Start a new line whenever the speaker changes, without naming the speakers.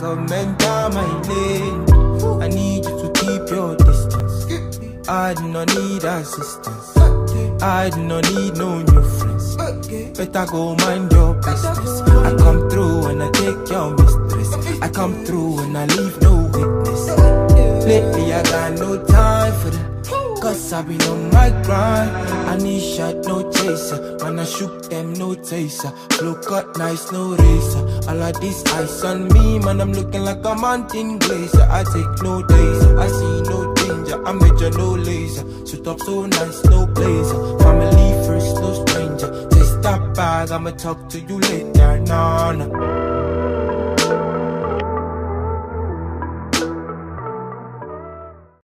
mentor my lane. I need you to keep your distance. I do not need assistance. I do not need no new friends. Better go mind your business. I come through and I take your mistress. I come through and I leave no witness. Lately I got no time for that. I been on my grind. I need shot, no chaser. When I shoot them, no taser. Flow cut nice, no razor. All of this ice on me, man. I'm looking like a mountain glacier. I take no days. I see no danger. I measure no laser. Suit up so nice, no blazer. Family first, no stranger. Taste that bag, I'ma talk to you later. Nah, nah.